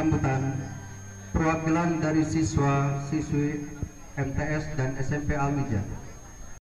sambutan perwakilan dari siswa, siswi MTS dan SMP Almija.